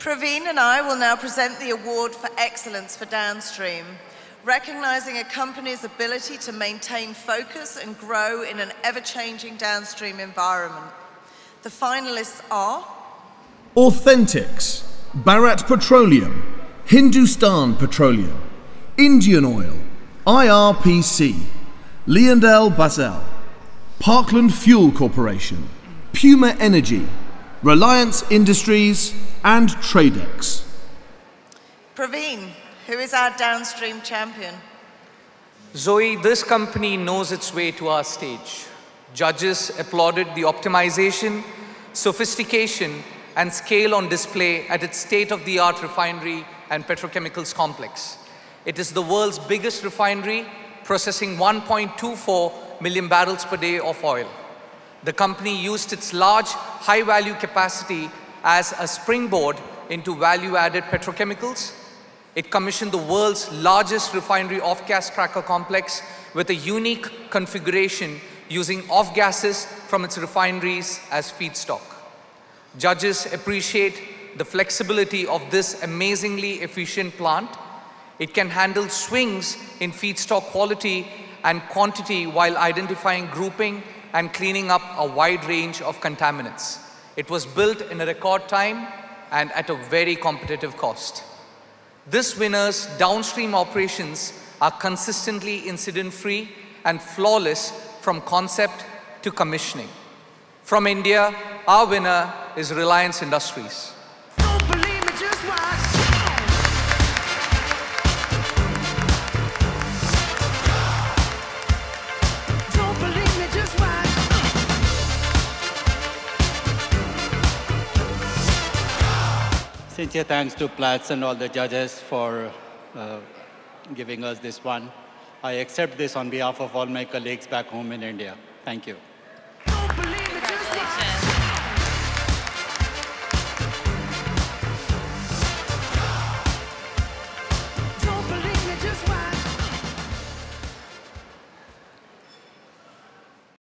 Praveen and I will now present the Award for Excellence for Downstream, recognizing a company's ability to maintain focus and grow in an ever-changing downstream environment. The finalists are Authentics, Bharat Petroleum, Hindustan Petroleum, Indian Oil, IRPC, LyondellBasell, Parkland Fuel Corporation, Puma Energy, Reliance Industries, and Tradex. Praveen, who is our downstream champion. Zoe, this company knows its way to our stage. Judges applauded the optimization, sophistication, and scale on display at its state-of-the-art refinery and petrochemicals complex. It is the world's biggest refinery, processing 1.24 million barrels per day of oil. The company used its large, high-value capacity as a springboard into value-added petrochemicals. It commissioned the world's largest refinery off-gas cracker complex with a unique configuration using off-gases from its refineries as feedstock. Judges appreciate the flexibility of this amazingly efficient plant. It can handle swings in feedstock quality and quantity while identifying grouping and cleaning up a wide range of contaminants. It was built in a record time and at a very competitive cost. This winner's downstream operations are consistently incident-free and flawless from concept to commissioning. From India, our winner is Reliance Industries. Sincere thanks to Platts and all the judges for uh, giving us this one. I accept this on behalf of all my colleagues back home in India. Thank you.